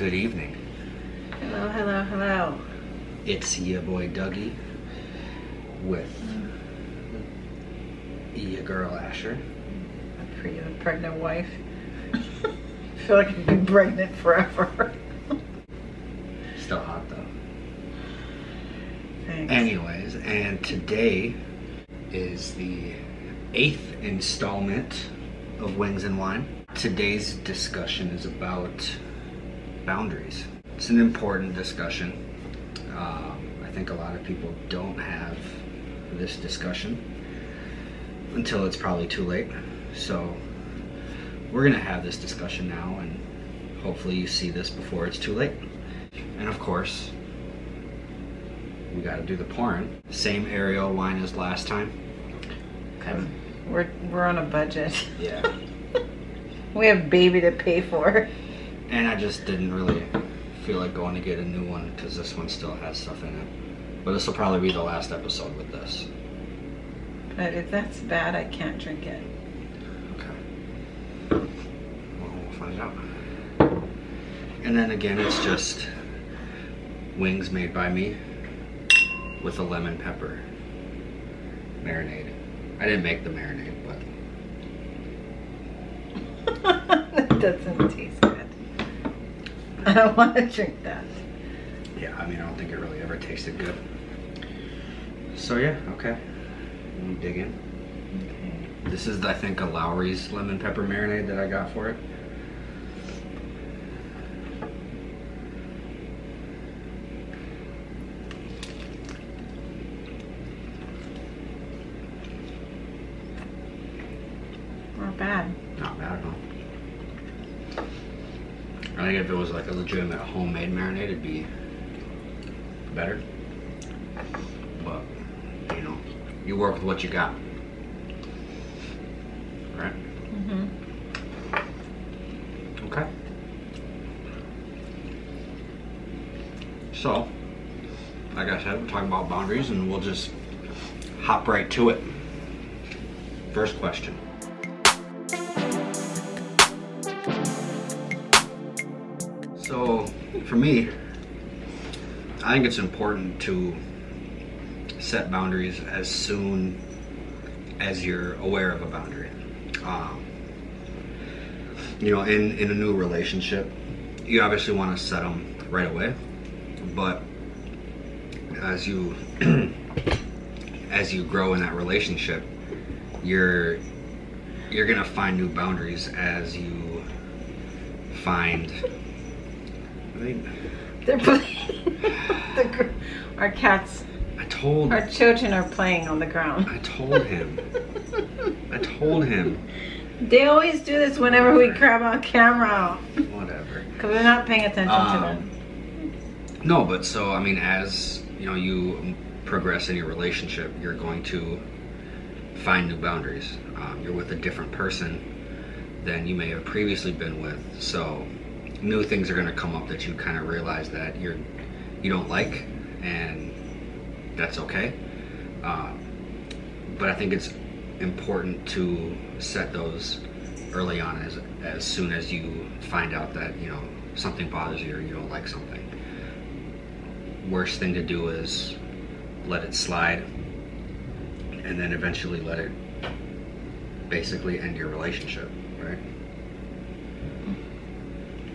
Good evening. Hello, hello, hello. It's your boy Dougie with your girl Asher. You, the pregnant wife. I feel like I've been pregnant forever. Still hot though. Thanks. Anyways, and today is the eighth installment of Wings and Wine. Today's discussion is about boundaries. It's an important discussion. Um, I think a lot of people don't have this discussion until it's probably too late. So we're gonna have this discussion now, and hopefully you see this before it's too late. And of course, we got to do the pouring. Same Ariel wine as last time. Okay. We're, we're on a budget. Yeah. We have baby to pay for. And I just didn't really feel like going to get a new one because this one still has stuff in it. But this will probably be the last episode with this. But if that's bad, I can't drink it. Okay. Well, we'll find out. And then again, it's just wings made by me with a lemon pepper marinade. I didn't make the marinade, but that doesn't taste good. I don't want to drink that. yeah, I mean, I don't think it really ever tasted good. So yeah, okay. Let me dig in. Okay. This is, I think, a Lawry's lemon pepper marinade that I got for it. Not bad. Not bad at all. I think was a homemade marinade, it'd be better. But, you know, you work with what you got. Right? Mm-hmm. Okay. So, like I said, we're talking about boundaries and we'll just hop right to it. First question. For me, I think it's important to set boundaries as soon as you're aware of a boundary. Um, you know, in, in a new relationship, you obviously want to set them right away, but as you as you grow in that relationship, you're you're gonna find new boundaries as you find. Mean, They're playing. the, our cats, I told our children are playing on the ground. I told him. I told him. They always do this whenever we grab on camera Whatever. because we're not paying attention to Um, them. No, but so I mean, as you know, you progress in your relationship, you're going to find new boundaries. Um, you're with a different person than you may have previously been with, so new things are going to come up that you kind of realize that you're you don't like, and that's okay. Um, but I think it's important to set those early on, as as soon as you find out that you know something bothers you or you don't like something worst thing to do is let it slide and then eventually let it basically end your relationship, right?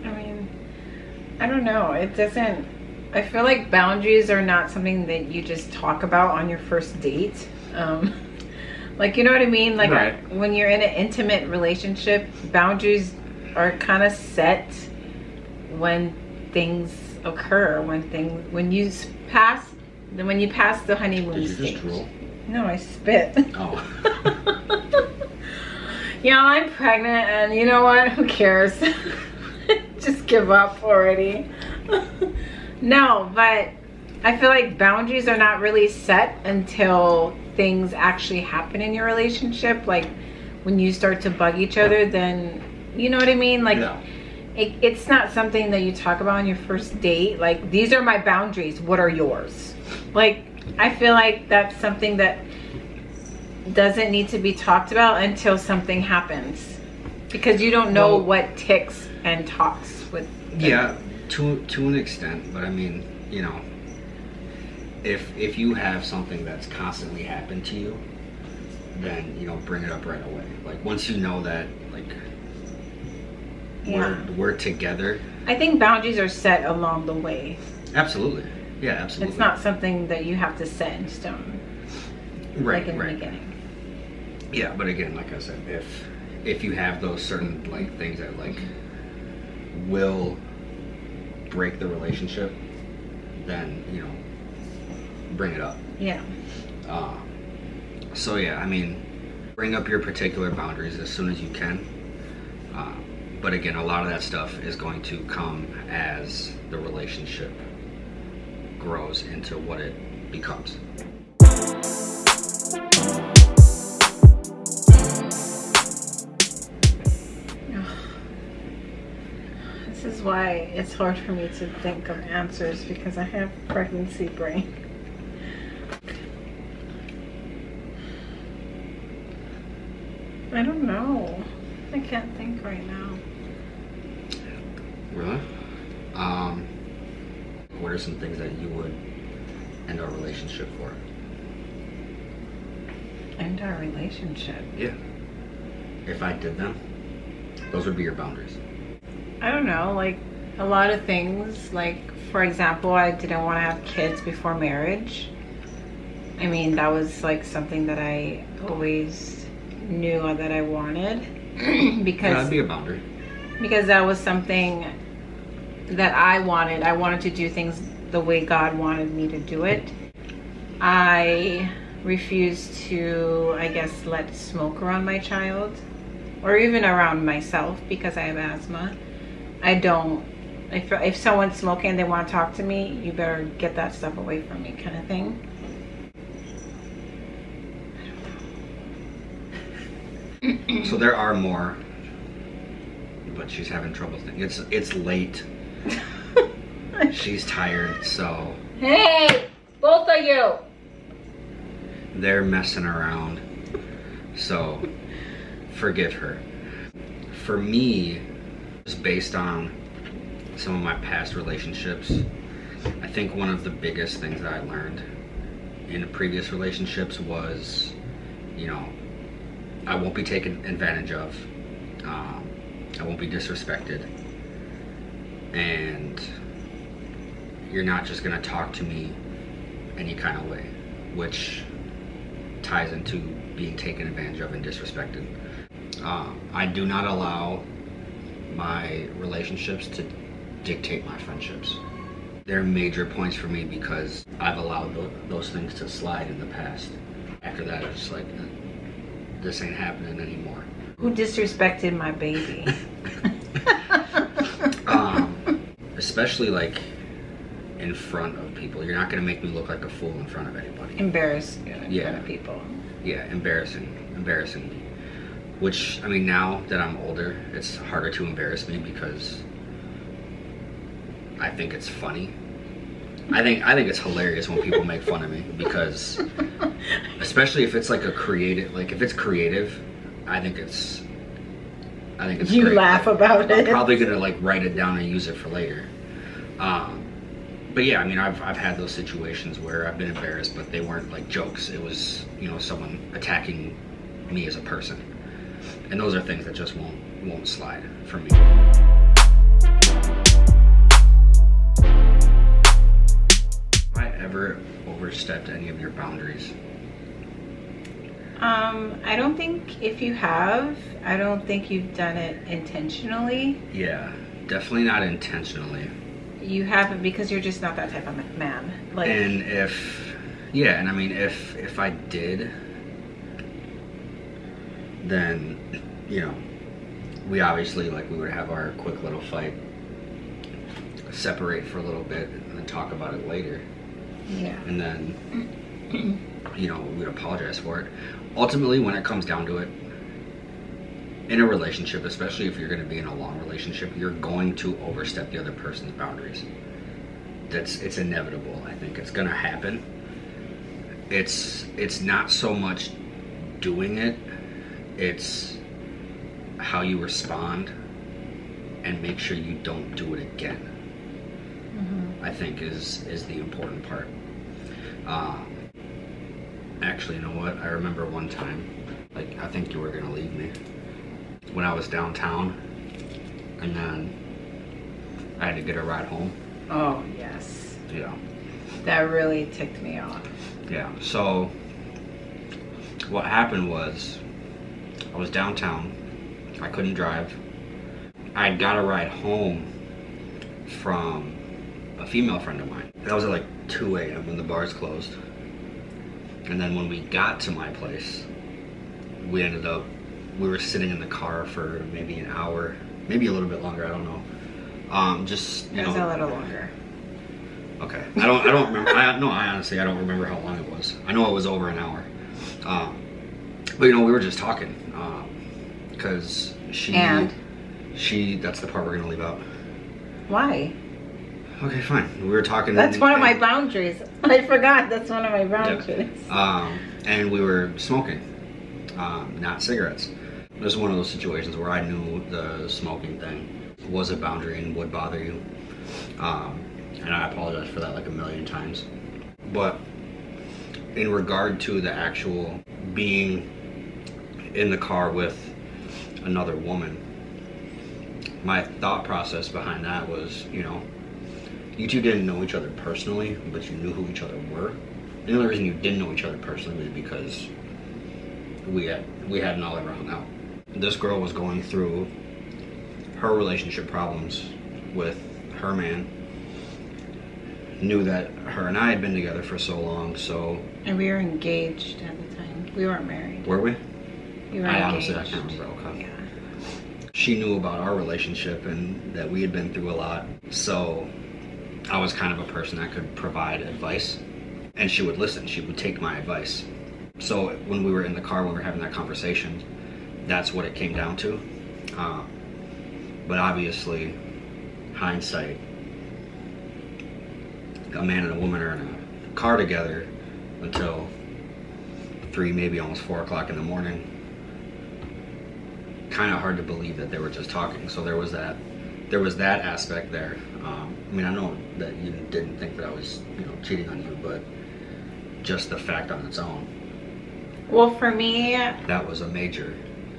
I mean, I don't know. It doesn't. I feel like boundaries are not something that you just talk about on your first date. Um, like, you know what I mean? Like, Right. when you're in an intimate relationship, boundaries are kind of set when things occur. When things, when you pass, then when you pass the honeymoon stage. No, I spit. Oh. yeah, I'm pregnant, and you know what? Who cares? Just give up already. no, but I feel like boundaries are not really set until things actually happen in your relationship. Like when you start to bug each other, then you know what I mean? Like it, it's not something that you talk about on your first date. Like these are my boundaries. What are yours? Like I feel like that's something that doesn't need to be talked about until something happens because you don't know Well- what ticks and talks Yeah, to to an extent, but I mean, you know, if if you have something that's constantly happened to you, then you know, bring it up right away. Like once you know that, like Yeah. we're we're together. I think boundaries are set along the way. Absolutely. Yeah, absolutely. It's not something that you have to set in stone, right, like in right. the beginning. Yeah, but again, like I said, if if you have those certain like things that like will break the relationship, then you know, bring it up. Yeah. Uh, so yeah, I mean, bring up your particular boundaries as soon as you can. Uh, but again, a lot of that stuff is going to come as the relationship grows into what it becomes. Why it's hard for me to think of answers because I have pregnancy brain. I don't know. I can't think right now. Really? Um, what are some things that you would end our relationship for? End our relationship. Yeah. If I did them, those would be your boundaries. I don't know, like a lot of things. Like, for example, I didn't want to have kids before marriage. I mean, that was like something that I always knew that I wanted because that'd be a boundary. because that was something that I wanted. I wanted to do things the way God wanted me to do it. I refused to, I guess, let smoke around my child or even around myself because I have asthma. I don't. If, if someone's smoking and they want to talk to me, you better get that stuff away from me, kind of thing. So there are more, but she's having trouble thinking. It's it's late. She's tired, so hey, both of you. they're messing around. So forgive her. For me, just based on some of my past relationships, I think one of the biggest things that I learned in the previous relationships was, you know, I won't be taken advantage of. Um, I won't be disrespected. And you're not just going to talk to me any kind of way, which ties into being taken advantage of and disrespected. Um, I do not allow my relationships to dictate my friendships. They're major points for me because I've allowed tho- those things to slide in the past. After that, it's just like, this ain't happening anymore. Who disrespected my baby? Um, especially like in front of people. You're not going to make me look like a fool in front of anybody. Embarrassed in front Yeah. of people. Yeah, embarrassing, embarrassing. Which I mean, now that I'm older, it's harder to embarrass me because I think it's funny. I think I think it's hilarious when people make fun of me because, especially if it's like a creative, like if it's creative, I think it's, I think it's. You great. laugh about I'm it. probably gonna like write it down and use it for later. Um, but yeah, I mean, I've I've had those situations where I've been embarrassed, but they weren't like jokes. It was you know someone attacking me as a person, and those are things that just won't won't slide for me. Have I ever overstepped any of your boundaries? Um, I don't think if you have, I don't think you've done it intentionally. Yeah, definitely not intentionally. You haven't because you're just not that type of man. Like, and if yeah and i mean if if i did then you know we obviously like we would have our quick little fight separate for a little bit and then talk about it later. Yeah. and then you know we'd apologize for it. Ultimately when it comes down to it in a relationship especially if you're going to be in a long relationship you're going to overstep the other person's boundaries. That's it's inevitable i think. It's going to happen. It's it's not so much doing it it's how you respond and make sure you don't do it again Mhm. I think is is the important part. Um, actually, you know what? I remember one time, like I think you were gonna leave me when I was downtown, and then I had to get a ride home. Oh, yes. Yeah, That really ticked me off. yeah. So what happened was, I was downtown. I couldn't drive. I got a ride home from a female friend of mine. That was at like 2 a.m. when the bars closed. And then when we got to my place, we ended up, we were sitting in the car for maybe an hour, maybe a little bit longer, I don't know. Um, just, you It was know. a little longer. Okay. I don't. I don't remember. I no. I honestly. I don't remember how long it was. I know it was over an hour. Um, but you know, we were just talking because she. And? She. That's the part we're gonna leave out. Why? Okay, fine. We were talking. That's and- one of my boundaries. I forgot. That's one of my boundaries. Um, and we were smoking, um, not cigarettes. This was one of those situations where I knew the smoking thing was a boundary and would bother you. Um, and I apologize for that like a million times. But in regard to the actual being in the car with another woman, my thought process behind that was, you know, you two didn't know each other personally, but you knew who each other were. The only reason you didn't know each other personally was because we had we had an all around out. This girl was going through her relationship problems with her man. Knew that her and I had been together for so long, so And we were engaged at the time. We weren't married. were we? We were I engaged. honestly I can't remember. Okay. Yeah. she knew about our relationship and that we had been through a lot. So I was kind of a person that could provide advice and she would listen. She would take my advice. So when we were in the car, when we were having that conversation, that's what it came down to. Um, but obviously, hindsight, a man and a woman are in a car together until three, maybe almost four o'clock in the morning kind of hard to believe that they were just talking. So there was that, there was that aspect there. Um, I mean, I know that you didn't think that I was, you know, cheating on you, but just the fact on its own, Well, for me, that was a major,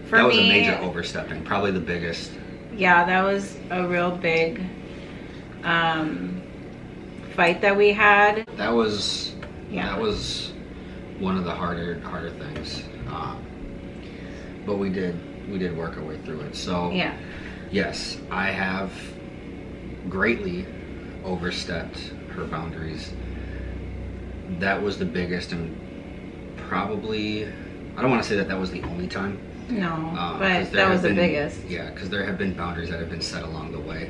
For that was me- a major overstepping, probably the biggest. yeah, that was a real big um, fight that we had. That was, Yeah. that was one of the harder, harder things. Um, but we did, we did work our way through it. So Yeah. Yes, I have greatly overstepped her boundaries. That was the biggest and probably, I don't want to say that that was the only time. No, uh, but that was the biggest. Yeah, because there have been boundaries that have been set along the way.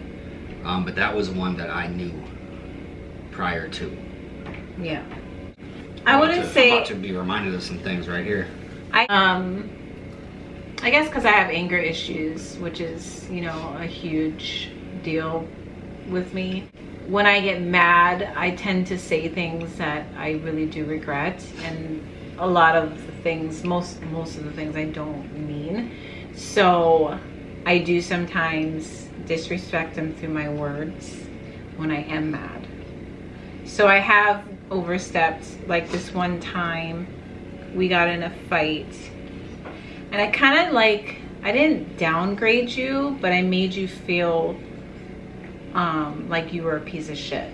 Um, but that was one that I knew prior to. Yeah. I wouldn't to- say about to be reminded of some things right here. I um I guess because I have anger issues, which is you know a huge deal with me. When I get mad, I tend to say things that I really do regret, and a lot of the things, most most of the things I don't mean. So I do sometimes disrespect them through my words when I am mad. So I have overstepped. Like this one time, we got in a fight and I kind of like I didn't downgrade you, but I made you feel um, like you were a piece of shit.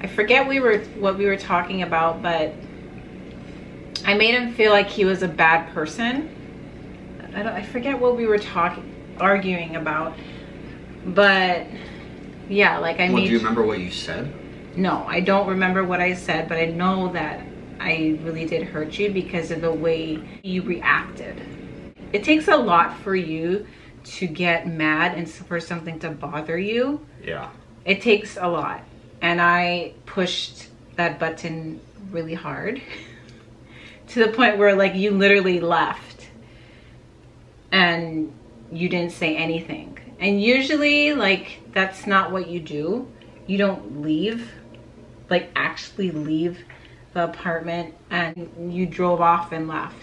I forget we were what we were talking about, but I made him feel like he was a bad person. I don't I forget what we were talking arguing about, but yeah, like I Well, made do you remember what you said? no, I don't remember what I said, but I know that I really did hurt you because of the way you reacted. It takes a lot for you to get mad and for something to bother you. Yeah. It takes a lot. And I pushed that button really hard to the point where like you literally left and you didn't say anything. And usually like that's not what you do. You don't leave, like actually leave the apartment and you drove off and left.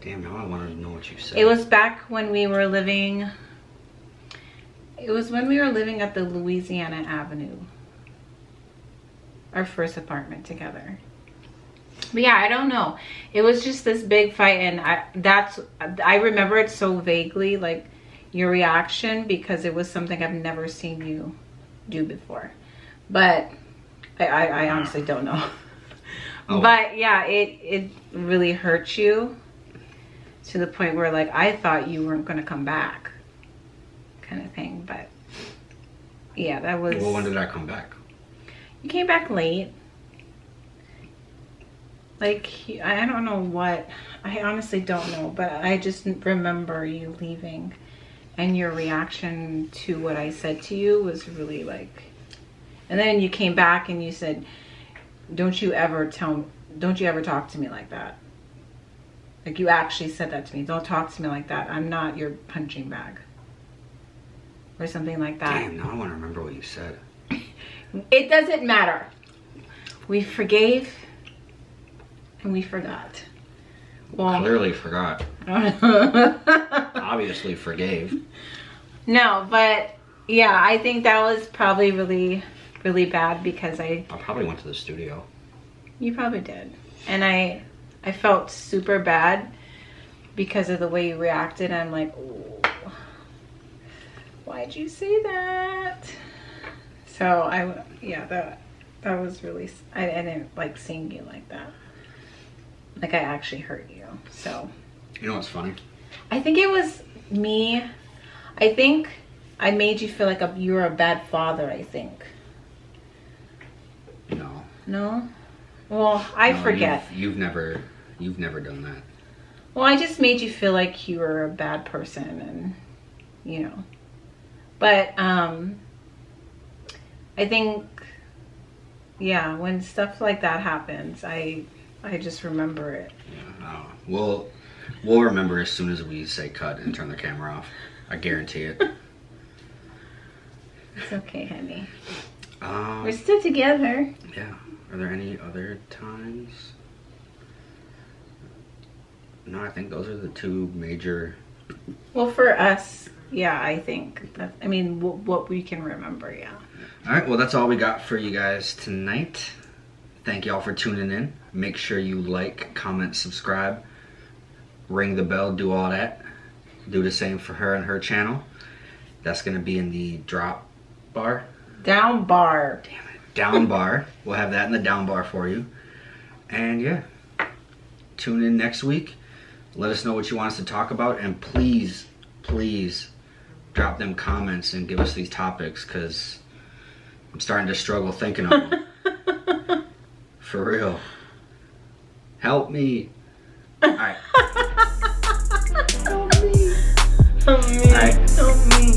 Damn, now I wanted to know what you said. It was back when we were living It was when we were living at the Louisiana Avenue. Our first apartment together. But yeah, I don't know. It was just this big fight and I that's I remember it so vaguely like your reaction because it was something I've never seen you do before. But I, I, I honestly don't know. Oh. But yeah, it it really hurt you to the point where like I thought you weren't gonna come back, kind of thing. But yeah, that was. Well, when did I come back? You came back late. Like I don't know what. I honestly don't know, but I just remember you leaving, and your reaction to what I said to you was really like. And then you came back and you said, "Don't you ever tell? Don't you ever talk to me like that?" Like you actually said that to me. Don't talk to me like that. I'm not your punching bag. Or something like that. Damn, now I want to remember what you said. it doesn't matter. We forgave and we forgot. Well, clearly forgot. Obviously forgave. No, but yeah, I think that was probably really, really bad because I. I probably went to the studio. You probably did, and I I felt super bad because of the way you reacted. I'm like, why'd you say that? So I, yeah, that, that was really, I, I didn't like seeing you like that. Like I actually hurt you, so. You know what's funny? I think it was me. I think I made you feel like a, you were a bad father, I think. No. No? Well, I no, forget. You've, you've never You've never done that. Well, I just made you feel like you were a bad person and, you know. But, um, I think, yeah, when stuff like that happens, I, I just remember it. Yeah, no. We'll, we'll remember as soon as we say cut and turn the camera off. I guarantee it. it's okay, honey. Um, We're still together. Yeah. Are there any other times? No, I think those are the two major. Well, for us, yeah, I think that. I mean, what we can remember, yeah. All right, well, that's all we got for you guys tonight. Thank y'all for tuning in. Make sure you like, comment, subscribe, ring the bell, do all that. Do the same for her and her channel. That's gonna be in the drop bar. Down bar. Damn. Down bar. We'll have that in the down bar for you. And yeah, tune in next week. Let us know what you want us to talk about, and please, please drop them comments and give us these topics because I'm starting to struggle thinking of them. For real. Help me. All right. Help me. Help me. All right. Help me.